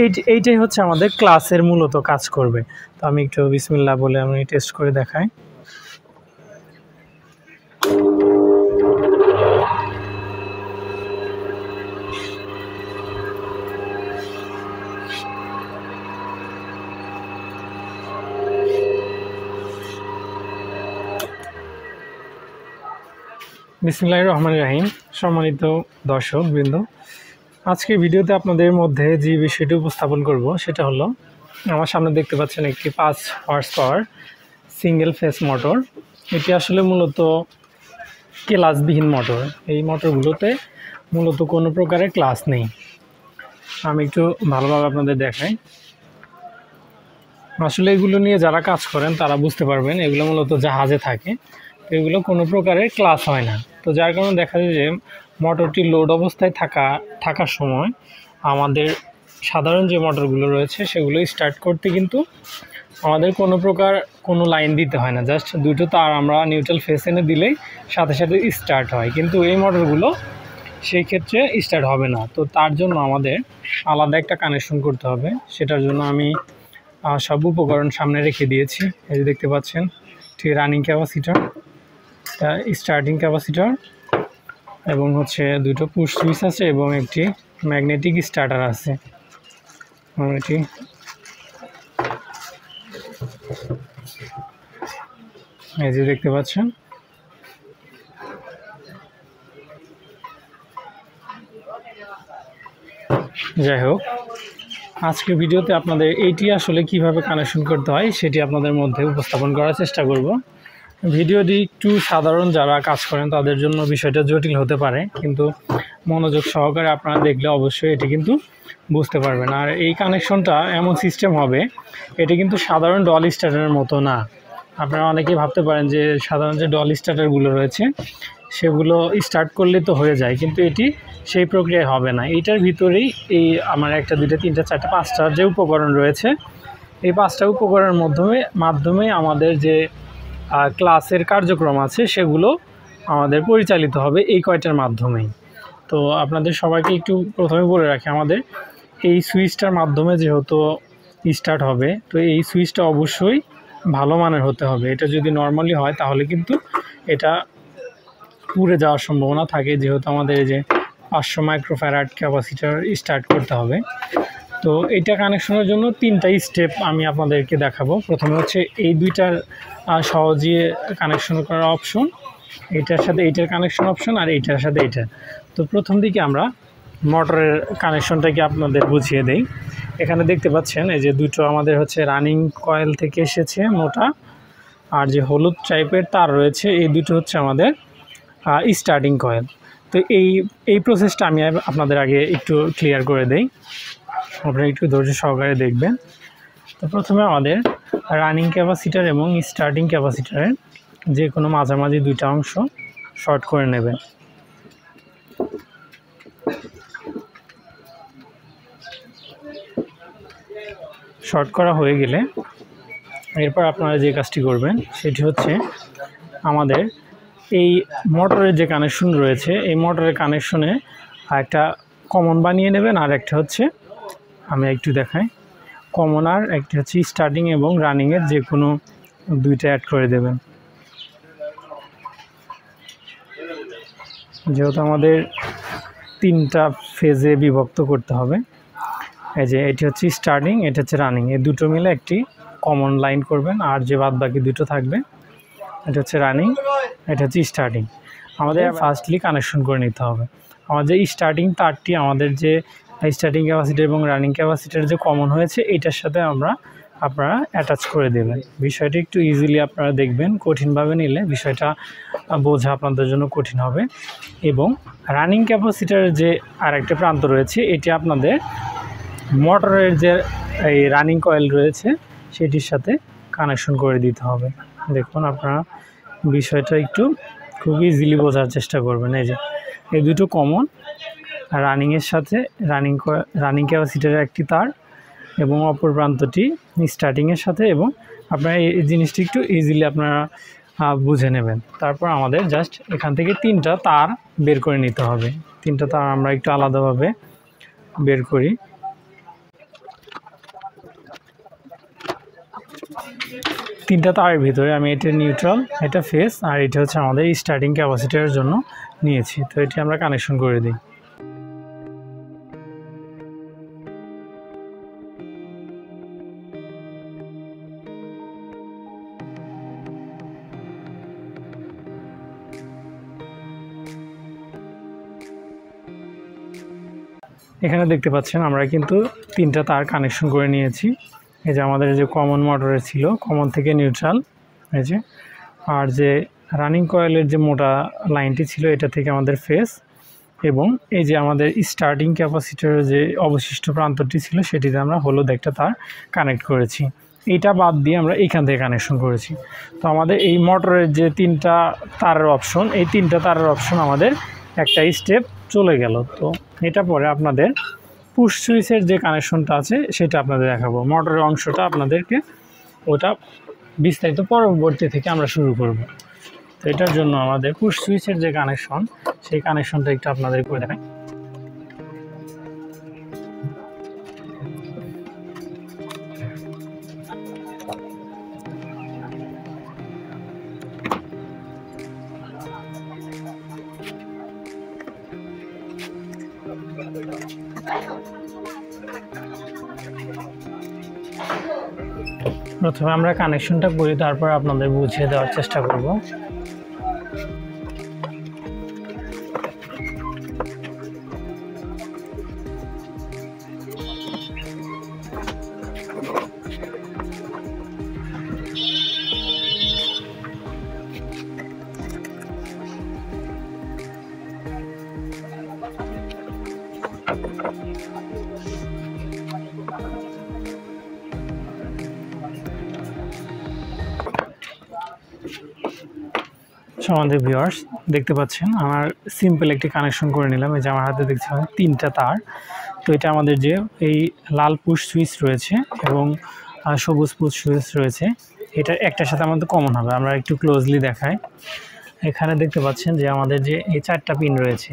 এই, এইটাই হচ্ছে আমাদের ক্লাসের মূলত কাজ করবে। তো আমি একটু বিসমিল্লা বলে আমি টেস্ট করে দেখাই। বিসমিল্লাহ রহমান রাহিম। সম্মানিত দর্শক, বৃন্দ আজকের ভিডিওতে আপনাদের মধ্যে যে বিষয়টি উপস্থাপন করব, সেটা হলো, আমার সামনে দেখতে পাচ্ছেন একটি পাঁচ horse power single phase motor এটি আসলে মূলত ক্লাসবিহীন মোটর এই মোটরগুলোতে মূলত কোনো প্রকারের ক্লাস নেই। আমি একটু ভালোভাবে আপনাদের দেখাই। আসলে এগুলো নিয়ে যারা কাজ করেন, তারা বুঝতে পারবেন, এগুলো মূলত জাহাজে থাকে। এগুলো কোনো প্রকারের ক্লাস হয় না। তো যার কারণে দেখা যায় যে মোটরটি লোড অবস্থায় থাকা, থাকার সময় আমাদের সাধারণ যে মোটরগুলো রয়েছে সেগুলো স্টার্ট করতে কিন্তু আমাদের কোনো প্রকার কোনো লাইন দিতে হয় না। জাস্ট দুটো তার আমরা নিউট্রাল ফেস এনে দিলেই সাথে সাথে স্টার্ট হয়। কিন্তু এই মোটরগুলো সেই ক্ষেত্রে স্টার্ট হবে না। তো তার জন্য আমাদের আলাদা একটা কানেকশন করতে হবে। সেটার জন্য আমি সব উপকরণ সামনে রেখে দিয়েছি। এই যে দেখতে পাচ্ছেন, ঠিক রানিং ক্যাপাসিটার স্টার্টিং ক্যাপাসিটার এবং হচ্ছে দুটো পুশ সুইচ আছে এবং একটি ম্যাগনেটিক স্টার্টার আছে। এটি এই যে দেখতে পাচ্ছেন। যাই হোক, আজকের ভিডিওতে আপনাদের এইটি আসলে কীভাবে কানেকশন করতে হয় সেটি আপনাদের মধ্যে উপস্থাপন করার চেষ্টা করব। ভিডিওটি একটু সাধারণ যারা কাজ করেন, তাদের জন্য বিষয়টা জটিল হতে পারে, কিন্তু মনোযোগ সহকারে আপনারা দেখলে অবশ্যই এটি কিন্তু বুঝতে পারবেন। আর এই কানেকশনটা এমন সিস্টেম হবে, এটি কিন্তু সাধারণ ডল স্টার্টারের মতো না। আপনারা অনেকেই ভাবতে পারেন যে সাধারণ যে ডল স্টার্টারগুলো রয়েছে, সেগুলো স্টার্ট করলে তো হয়ে যায়, কিন্তু এটি সেই প্রক্রিয়ায় হবে না। এটার ভিতরেই এই আমার একটা, দুইটা, তিনটা, চারটা, পাঁচটা যে উপকরণ রয়েছে, এই পাঁচটা উপকরণের মাধ্যমে মাধ্যমে আমাদের যে ক্লাসের কার্যক্রম আছে, সেগুলো আমাদের পরিচালিত হবে এই কয়টার মাধ্যমেই। তো আপনাদের সবাইকে একটু প্রথমে বলে রাখি, আমাদের এই সুইচটার মাধ্যমে যেহেতু স্টার্ট হবে, তো এই সুইচটা অবশ্যই ভালো মানের হতে হবে। এটা যদি নর্মালি হয়, তাহলে কিন্তু এটা পুড়ে যাওয়ার সম্ভাবনা থাকে, যেহেতু আমাদের যে পাঁচশো মাইক্রোফ্যারাট ক্যাপাসিটার স্টার্ট করতে হবে। তো এইটা কানেকশনের জন্য তিনটা স্টেপ আমি আপনাদেরকে দেখাবো। প্রথমে হচ্ছে এই দুইটার সহজে কানেকশন করার অপশন। এইটার সাথে এইটার কানেকশন অপশন আর এইটার সাথে এইটা। তো প্রথম দিকে আমরা মোটরের কানেকশনটাকে আপনাদের বুঝিয়ে দেই। এখানে দেখতে পাচ্ছেন, এই যে দুটো আমাদের হচ্ছে রানিং কয়েল থেকে এসেছে মোটা আর যে হলুদ টাইপের তার রয়েছে, এই দুটো হচ্ছে আমাদের স্টার্টিং কয়েল তো এই এই প্রসেসটা আমি আপনাদের আগে একটু ক্লিয়ার করে দেই। আপনারা একটু ধৈর্য সহকারে দেখবেন। তো প্রথমে আমাদের রানিং ক্যাপাসিটার এবং স্টার্টিং ক্যাপাসিটারের যে কোনো মাঝামাঝি দুইটা অংশ শর্ট করে নেবেন। শর্ট করা হয়ে গেলে এরপর আপনারা যে কাজটি করবেন, সেটি হচ্ছে আমাদের এই মোটরের যে কানেকশন রয়েছে, এই মোটরের কানেকশনে একটা কমন বানিয়ে নেবেন, আর একটা হচ্ছে আমি একটু দেখাই। কমন আর একটি হচ্ছে স্টার্টিং এবং রানিংয়ের যে কোনো দুইটা অ্যাড করে দেবেন। যেহেতু আমাদের তিনটা ফেজে বিভক্ত করতে হবে এই যে এটি হচ্ছে স্টার্টিং এটা হচ্ছে রানিং এই দুটো মিলে একটি কমন লাইন করবেন আর যে বাদ বাকি দুটো থাকবে এটা হচ্ছে রানিং এটা হচ্ছে স্টার্টিং আমাদের ফার্স্টলি কানেকশন করে নিতে হবে। আমাদের স্টার্টিং তারটি আমাদের যে স্টার্টিং ক্যাপাসিটি এবং রানিং ক্যাপাসিটির যে কমন হয়েছে, এটার সাথে আমরা আপনারা অ্যাটাচ করে দেবেন। বিষয়টি একটু ইজিলি আপনারা দেখবেন, কঠিনভাবে নিলে বিষয়টা বোঝা আপনাদের জন্য কঠিন হবে। এবং রানিং ক্যাপাসিটার যে আরেকটা প্রান্ত রয়েছে, এটি আপনাদের মোটরের যে এই রানিং কয়েল রয়েছে, সেটির সাথে কানেকশন করে দিতে হবে। দেখুন আপনারা বিষয়টা একটু খুব ইজিলি বোঝার চেষ্টা করবেন। এই যে, এই দুটো কমন রানিংয়ের সাথে রানিং রানিং ক্যাপাসিটারের একটি তার এবং অপর প্রান্তটি স্টার্টিংয়ের সাথে এবং আপনারা এই জিনিসটি একটু ইজিলি আপনারা বুঝে নেবেন। তারপর আমাদের জাস্ট এখান থেকে তিনটা তার বের করে নিতে হবে। তিনটা তার আমরা একটু আলাদাভাবে বের করি। তিনটা তারের ভিতরে আমি এটা নিউট্রাল এটা ফেস আর এটা হচ্ছে আমাদের স্টার্টিং ক্যাপাসিটারের জন্য নিয়েছি। তো এটি আমরা কানেকশন করে দিই। এখানে দেখতে পাচ্ছেন, আমরা কিন্তু তিনটা তার কানেকশন করে নিয়েছি। এই যে আমাদের যে কমন মোটরের ছিল কমন থেকে নিউট্রাল এই যে। আর যে রানিং কয়েলের যে মোটা লাইনটি ছিল, এটা থেকে আমাদের ফেস এবং এই যে আমাদের স্টার্টিং ক্যাপাসিটারের যে অবশিষ্ট প্রান্তটি ছিল, সেটিতে আমরা হলুদ একটা তার কানেক্ট করেছি। এইটা বাদ দিয়ে আমরা এইখান থেকে কানেকশন করেছি। তো আমাদের এই মোটরের যে তিনটা তারের অপশন এই তিনটা তারের অপশন আমাদের একটা স্টেপ চলে গেল। তো এটা পরে আপনাদের পুশ সুইচের যে কানেকশনটা আছে, সেটা আপনাদের দেখাবো। মোটরের অংশটা আপনাদেরকে ওটা বিস্তারিত পরবর্তী থেকে আমরা শুরু করব। তো এটার জন্য আমাদের পুশ সুইচের যে কানেকশন সেই কানেকশনটা একটু আপনাদের করে দেখাই। প্রথমে আমরা কানেকশনটা করি তারপর আপনাদের বুঝিয়ে দেওয়ার চেষ্টা করব। আমাদের ভিউয়ার্স দেখতে পাচ্ছেন, আমার সিম্পল একটি কানেকশন করে নিলাম। এই যে আমার হাতে পাচ্ছেন তিনটা তার। তো এটা আমাদের যে এই লাল পুশ সুইচ রয়েছে এবং সবুজ পুশ সুইচ রয়েছে। এটা একটার সাথে আমাদের কমন হবে। আমরা একটু ক্লোজলি দেখাই। এখানে দেখতে পাচ্ছেন যে আমাদের যে এই চারটা পিন রয়েছে,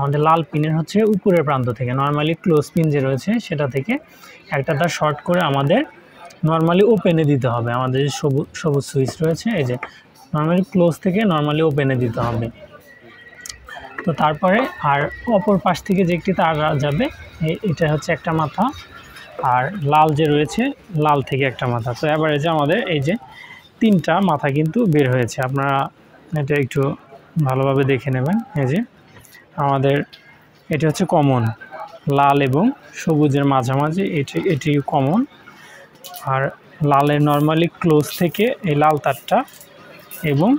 আমাদের লাল পিনের হচ্ছে উপরের প্রান্ত থেকে। নর্মালি ক্লোজ পিন যে রয়েছে, সেটা থেকে একটা তার শর্ট করে আমাদের নর্মালি ওপেনে দিতে হবে। আমাদের যে সবুজ সবুজ সুইচ রয়েছে, এই যে নর্মালি ক্লোজ থেকে নর্মালি ওপেনে দিতে হবে। তো তারপরে আর অপর পাশ থেকে যে একটি তার যাবে এটা হচ্ছে একটা মাথা। আর লাল যে রয়েছে, লাল থেকে একটা মাথা। তো এবারে যে আমাদের এই যে তিনটা মাথা কিন্তু বের হয়েছে। আপনারা এটা একটু ভালোভাবে দেখে নেবেন। এই যে আমাদের এটি হচ্ছে কমন লাল এবং সবুজের মাঝামাঝি এটি এটি কমন আর লালের নর্মালি ক্লোজ থেকে এই লাল তারটা এবং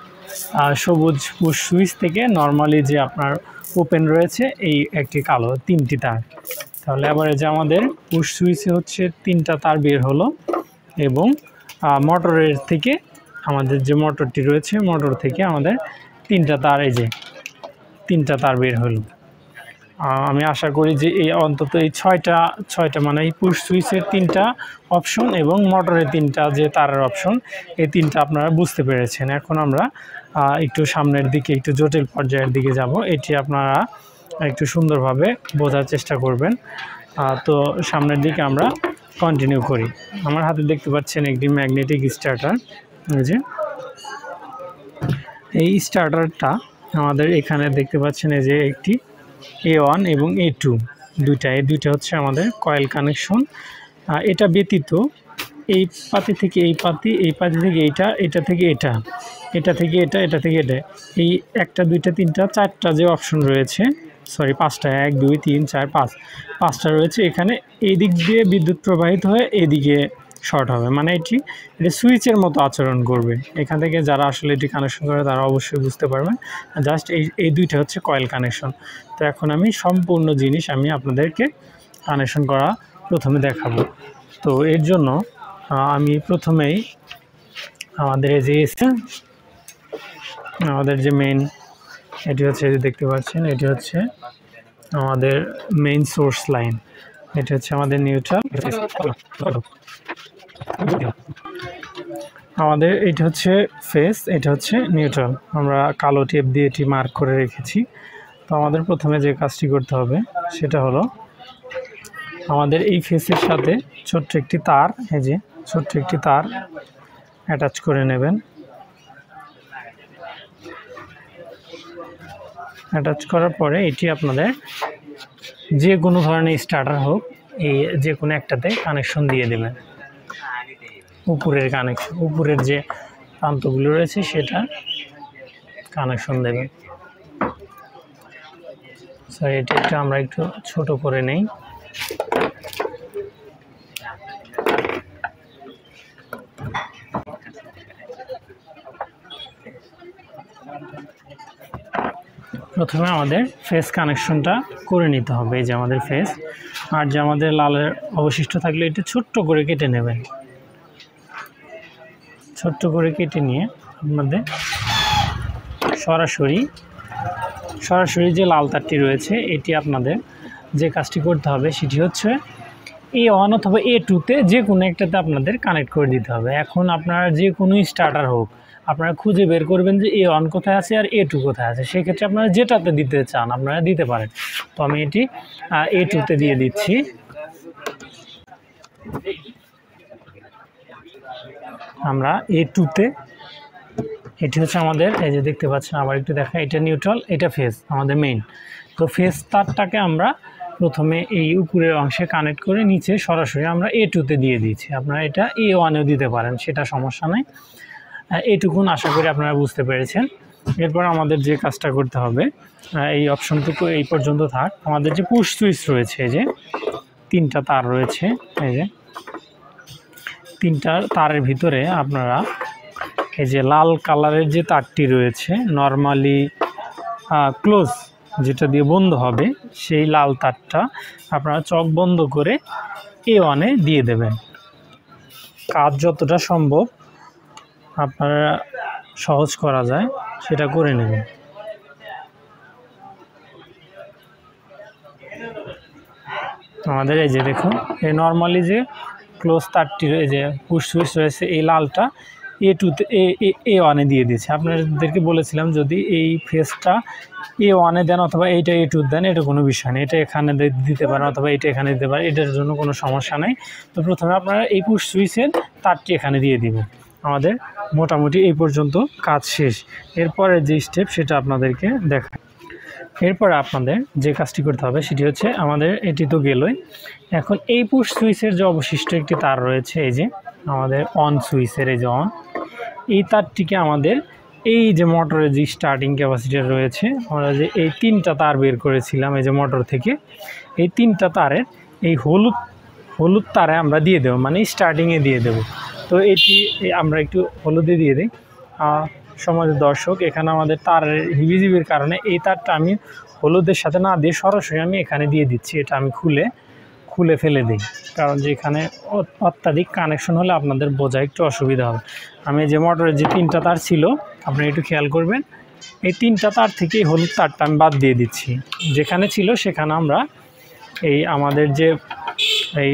সবুজ সুইচ থেকে নর্মালি যে আপনার ওপেন রয়েছে, এই একটি কালো তিনটি তার। তাহলে আবার যে আমাদের পুশ সুইচে হচ্ছে তিনটা তার বের হলো এবং মোটরের থেকে আমাদের যে মোটরটি রয়েছে মোটর থেকে আমাদের তিনটা তার এই যে তিনটা তার বের হলো। আমি আশা করি যে এই অন্তত এই ছয়টা ছয়টা মানে এই পুশ সুইচের তিনটা অপশন এবং মোটরের তিনটা যে তারের অপশন এই তিনটা আপনারা বুঝতে পেরেছেন। এখন আমরা একটু সামনের দিকে, একটু জটিল পর্যায়ের দিকে যাব। এটি আপনারা একটু সুন্দরভাবে বোঝার চেষ্টা করবেন। তো সামনের দিকে আমরা কন্টিনিউ করি। আমার হাতে দেখতে পাচ্ছেন একটি ম্যাগনেটিক স্টার্টার যে, এই স্টার্টারটা আমাদের এখানে দেখতে পাচ্ছেন যে একটি এ ওয়ান এবং এ টু দুইটা এই দুইটা হচ্ছে আমাদের কয়েল কানেকশন এটা ব্যতীত এই পাতি থেকে এই পাতি এই পাতি থেকে এইটা, এটা থেকে এটা এটা থেকে এটা এটা থেকে এটা, এই একটা, দুইটা, তিনটা, চারটা যে অপশন রয়েছে সরি পাঁচটা, এক, দুই, তিন, চার, পাঁচ, পাঁচটা রয়েছে এখানে। এই দিক দিয়ে বিদ্যুৎ প্রবাহিত হয়ে এদিকে শর্ট হবে। মানে এটি এটি সুইচের মতো আচরণ করবে। এখান থেকে যারা আসলে এটি কানেকশন করে, তারা অবশ্যই বুঝতে পারবেন। জাস্ট এই এই দুইটা হচ্ছে কয়েল কানেকশন তো এখন আমি সম্পূর্ণ জিনিস আমি আপনাদেরকে কানেকশন করা প্রথমে দেখাবো। তো এর জন্য আমি প্রথমেই আমাদের এই যে এসে আমাদের যে মেইন এটি হচ্ছে দেখতে পাচ্ছেন, এটি হচ্ছে আমাদের মেইন সোর্স লাইন এটি হচ্ছে আমাদের নিউট্রাল আমাদের এটা হচ্ছে ফেস এটা হচ্ছে নিউট্রাল আমরা কালো টেপ দিয়ে এটি মার্ক করে রেখেছি। তো আমাদের প্রথমে যে কাজটি করতে হবে, সেটা হলো আমাদের এই ফেসের সাথে ছোট্ট একটি তার, এই যে ছোট্ট একটি তার অ্যাটাচ করে নেবেন। অ্যাটাচ করার পরে এটি আপনাদের যে কোনো ধরনের স্টার্টার হোক, এই যে কোনো একটাতে কানেকশন দিয়ে দেবেন। উপরের কানেকশন, উপরের যে প্রান্তগুলো রয়েছে সেটা কানেকশন দেবেন। স্যার এটা একটু আমরা একটু ছোট করে নেই। প্রথমে আমাদের ফেস কানেকশনটা করে নিতে হবে, এই যে আমাদের ফেস আর যে আমাদের লালের অবশিষ্ট থাকলে এটা ছোট্ট করে কেটে নেবেন। ছোট্ট করে কেটে নিয়ে আপনাদের সরাসরি সরাসরি যে লাল তারটি রয়েছে, এটি আপনাদের যে কাজটি করতে হবে সেটি হচ্ছে এ ওয়ান অথবা এ টুতে যে কোনো একটাতে আপনাদের কানেক্ট করে দিতে হবে। এখন আপনারা যে কোনো স্টার্টার হোক, আপনারা খুঁজে বের করবেন যে এ ওয়ান কোথায় আছে আর এ টু কোথায় আছে। সেক্ষেত্রে আপনারা যেটাতে দিতে চান, আপনারা দিতে পারেন। তো আমি এটি এ টুতে দিয়ে দিচ্ছি। আমরা এ টুতে এটি হচ্ছে আমাদের, এই যে দেখতে পাচ্ছেন, আবার একটু দেখা এটা নিউট্রাল এটা ফেস আমাদের মেইন তো ফেস তারটাকে আমরা প্রথমে এই উপরের অংশে কানেক্ট করে নিচে সরাসরি আমরা এ টুতে দিয়ে দিচ্ছি আপনারা এটা এ ওয়ানেও দিতে পারেন, সেটা সমস্যা নেই। এটুকুন আশা করি আপনারা বুঝতে পেরেছেন। এরপর আমাদের যে কাজটা করতে হবে এই অপশনটুকু এই পর্যন্ত থাক। আমাদের যে পুশ সুইচ রয়েছে, এই যে তিনটা তার রয়েছে, এই যে তিনটা তারের ভিতরে আপনারা এই যে লাল কালারের যে তারটি রয়েছে নর্মালি ক্লোজ যেটা দিয়ে বন্ধ হবে, সেই লাল তারটা আপনারা চক বন্ধ করে এ ওয়ানে দিয়ে দেবেন। কাজ যতটা সম্ভব আপনারা সহজ করা যায়, সেটা করে নেবেন। আমাদের এই যে দেখুন, এই নর্মালি যে ক্লোজ তারটি যে পুশ সুইচ রয়েছে, এই লালটা এ টুতে এ এ ওয়ানে দিয়ে দিয়েছে। আপনাদেরকে বলেছিলাম যদি এই ফেসটা এ ওয়ানে দেন অথবা এইটা এ টু দেন, এটা কোনো বিষয় নেই এটা এখানে দিতে পারেন অথবা এটা এখানে দিতে পারেন, এটার জন্য কোনো সমস্যা নেই। তো প্রথমে আপনারা এই পুশ সুইচের তারটি এখানে দিয়ে দিবেন। আমাদের মোটামুটি এই পর্যন্ত কাজ শেষ। এরপরে যে স্টেপ সেটা আপনাদেরকে দেখা এরপর আপনাদের যে কাজটি করতে হবে সেটি হচ্ছে আমাদের, এটি তো গেলই। এখন এই পুশ সুইচের যে অবশিষ্ট একটি তার রয়েছে, এই যে আমাদের অন সুইচের এই যে অন এই তারটিকে আমাদের এই যে মোটরের যে স্টার্টিং ক্যাপাসিটি রয়েছে, আমরা যে এই তিনটা তার বের করেছিলাম, এই যে মোটর থেকে, এই তিনটা তারের এই হলুদ হলুদ তারে আমরা দিয়ে দেবো মানে স্টার্টিংয়ে দিয়ে দেবো। তো এটি আমরা একটু হলুদে দিয়ে দিই। সমাজের দর্শক, এখানে আমাদের তারের হিবিজিবির কারণে এই তারটা আমি হলুদের সাথে না দিয়ে সরাসরি আমি এখানে দিয়ে দিচ্ছি, এটা আমি খুলে খুলে ফেলে দিই। কারণ যে এখানে অত্যাধিক কানেকশন হলে আপনাদের বোঝা একটু অসুবিধা হবে। আমি যে মোটরের যে তিনটা তার ছিল, আপনি একটু খেয়াল করবেন, এই তিনটা তার থেকে এই হলুদ তারটা আমি বাদ দিয়ে দিচ্ছি। যেখানে ছিল সেখানে আমরা এই আমাদের যে এই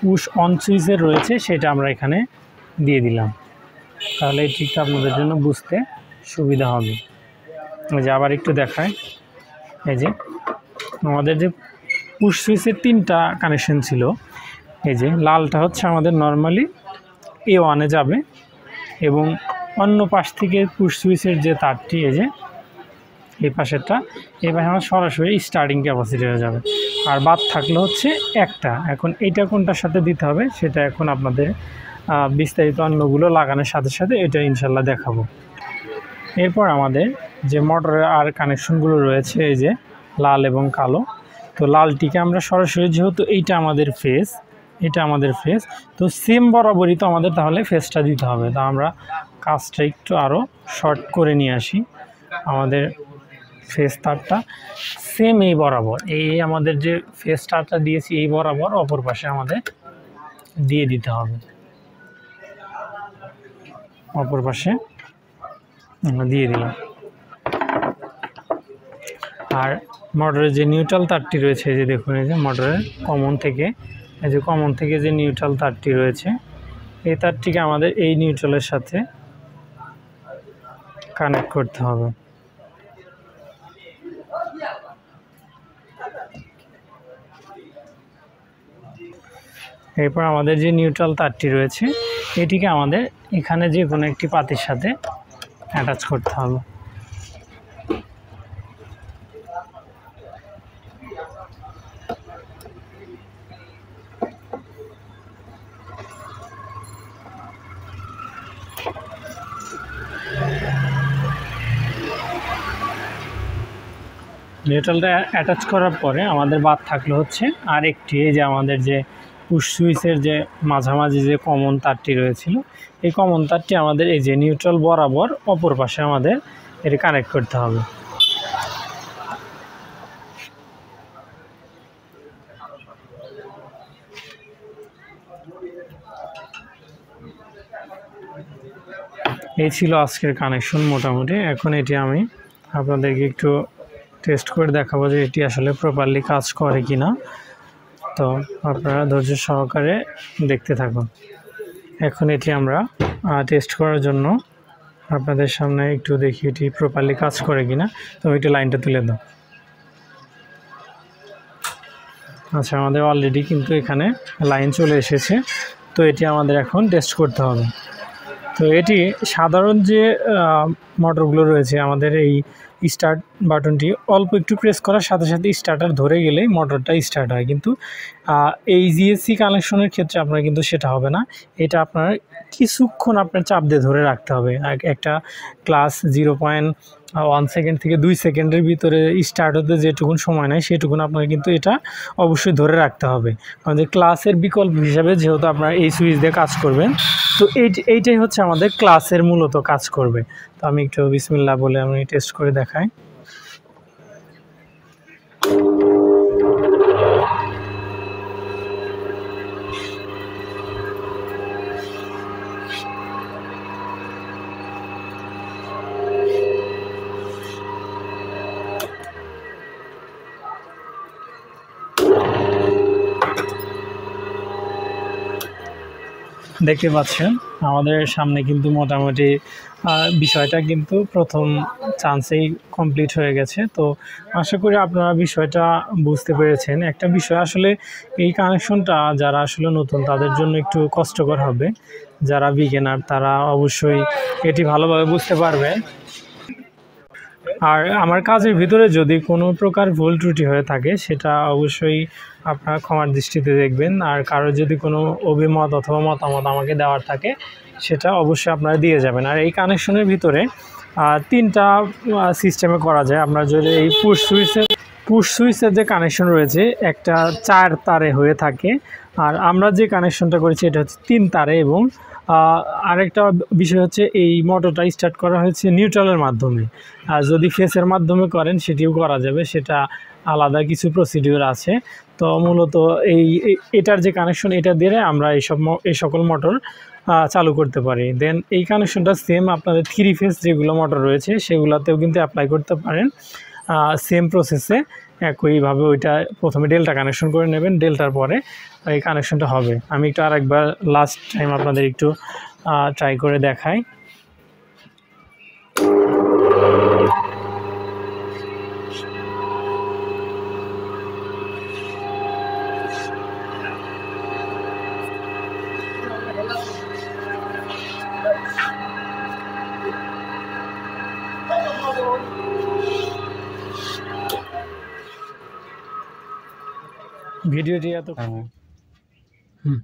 পুশ অন সুইচের রয়েছে, সেটা আমরা এখানে দিয়ে দিলাম। তাহলে এই ট্রিকটা আপনাদের জন্য বুঝতে সুবিধা হবে। এই যে আবার একটু দেখায় এই যে আমাদের যে পুশ সুইচের তিনটা কানেকশন ছিল, এই যে লালটা হচ্ছে আমাদের নর্মালি এ ওয়ানে যাবে এবং অন্য পাশ থেকে পুশ সুইচের যে তারটি, এই যে এই পাশেরটা, এই পাশে আমার সরাসরি স্টার্টিং ক্যাপাসিটি হয়ে যাবে। আর বাদ থাকলে হচ্ছে একটা। এখন এইটা কোনটার সাথে দিতে হবে, সেটা এখন আপনাদের বিস্তারিত অন্যগুলো লাগানোর সাথে সাথে এটা ইনশাল্লাহ দেখাবো। এরপর আমাদের যে মোটরের আর কানেকশনগুলো রয়েছে, এই যে লাল এবং কালো, তো লালটিকে আমরা সরাসরি যেহেতু এইটা আমাদের ফেস এটা আমাদের ফেস তো সেম বরাবরই তো আমাদের তাহলে ফেসটা দিতে হবে। তো আমরা কাজটা একটু আরও শর্ট করে নিয়ে আসি। আমাদের ফেস তারটা সেম এই বরাবর, এই আমাদের যে ফেস তারটা দিয়েছি এই বরাবর, অপর পাশে আমাদের দিয়ে দিতে হবে। অপর পাশে আমরা দিয়ে দিলাম। আর মোটরের যে নিউট্রাল তারটি রয়েছে যে দেখুন, এই যে মোটরের কমন থেকে, এই যে কমন থেকে যে নিউট্রাল তারটি রয়েছে, এই তারটিকে আমাদের এই নিউট্রালের সাথে কানেক্ট করতে হবে। এরপর আমাদের যে নিউট্রাল তারটি রয়েছে, এটিকে আমাদের এখানে যে কোনো একটি পাতির সাথে অ্যাটাচ করতে হবে। নিউট্রালটা অ্যাটাচ করার পরে আমাদের বাদ থাকল হচ্ছে আর একটি যে আমাদের যে পুশ যে মাঝামাঝি যে কমন তারটি রয়েছিল, এই কমন তারটি আমাদের এই যে নিউট্রাল বরাবর অপর পাশে আমাদের এটি কানেক্ট করতে হবে। এই ছিল আজকের কানেকশন মোটামুটি। এখন এটি আমি আপনাদেরকে একটু টেস্ট করে দেখাবো যে এটি আসলে প্রপারলি কাজ করে কি না তো আপনারা ধৈর্য সহকারে দেখতে থাকুন। এখন এটি আমরা টেস্ট করার জন্য আপনাদের সামনে একটু দেখি এটি প্রপারলি কাজ করে কি না তো একটু লাইনটা তুলে দাও। আচ্ছা আমাদের অলরেডি কিন্তু এখানে লাইন চলে এসেছে। তো এটি আমাদের এখন টেস্ট করতে হবে। তো এটি সাধারণ যে মোটরগুলো রয়েছে আমাদের এই স্টার্ট বাটনটি অল্প একটু প্রেস করার সাথে সাথে স্টার্টার ধরে গেলে মোটরটা স্টার্ট হয়। কিন্তু এই জিএসসি কানেকশনের ক্ষেত্রে আপনার কিন্তু সেটা হবে না। এটা আপনার কিছুক্ষণ আপনার চাপ দিয়ে ধরে রাখতে হবে। একটা class zero point one second থেকে দুই সেকেন্ডের ভিতরে স্টার্ট হতে যেটুকুন সময় নেয় সেটুকু আপনাকে কিন্তু এটা অবশ্যই ধরে রাখতে হবে। কারণ যে ক্লাসের বিকল্প হিসাবে যেহেতু আপনার এই সুইচ দিয়ে কাজ করবেন, তো এই, এইটাই হচ্ছে আমাদের ক্লাসের মূলত কাজ করবে। তো আমি একটু বিসমিল্লা বলে আমি টেস্ট করে দেখাই। দেখতে পাচ্ছেন, আমাদের সামনে কিন্তু মোটামুটি বিষয়টা কিন্তু প্রথম চান্সেই কমপ্লিট হয়ে গেছে। তো আশা করি আপনারা বিষয়টা বুঝতে পেরেছেন। একটা বিষয় আসলে এই কানেকশনটা যারা আসলে নতুন, তাদের জন্য একটু কষ্টকর হবে। যারা বিগেনার তারা অবশ্যই এটি ভালোভাবে বুঝতে পারবে। আর আমার কাজের ভিতরে যদি কোনো প্রকার ভুল ত্রুটি হয়ে থাকে, সেটা অবশ্যই আপনারা ক্ষমার দৃষ্টিতে দেখবেন। আর কারও যদি কোনো অভিমত অথবা মতামত আমাকে দেওয়ার থাকে, সেটা অবশ্যই আপনারা দিয়ে যাবেন। আর এই কানেকশনের ভিতরে তিনটা সিস্টেমে করা যায়। আপনার যদি এই পুশ সুইচের পুশ সুইচের যে কানেকশন রয়েছে, একটা চার তারে হয়ে থাকে। আর আমরা যে কানেকশনটা করেছি, এটা হচ্ছে তিন তারে এবং আরেকটা বিষয় হচ্ছে এই মোটরটা স্টার্ট করা হয়েছে নিউট্রালের মাধ্যমে। আর যদি ফেসের মাধ্যমে করেন, সেটিও করা যাবে, সেটা আলাদা কিছু প্রসিডিওর আছে। তো মূলত এই এটার যে কানেকশন এটা দিয়ে আমরা এইসব এই সকল মোটর চালু করতে পারি। দেন এই কানেকশনটা সেম আপনাদের থ্রি ফেস যেগুলো মোটর রয়েছে, সেগুলোতেও কিন্তু অ্যাপ্লাই করতে পারেন সেম প্রসেসে একইভাবে ওইটা প্রথমে ডেলটা কানেকশন করে নেবেন ডেলটার পরে এই কানেকশনটা হবে। আমি একটু আরেকবার লাস্ট টাইম আপনাদের একটু ট্রাই করে দেখাই। ভিডিওটি এত হুম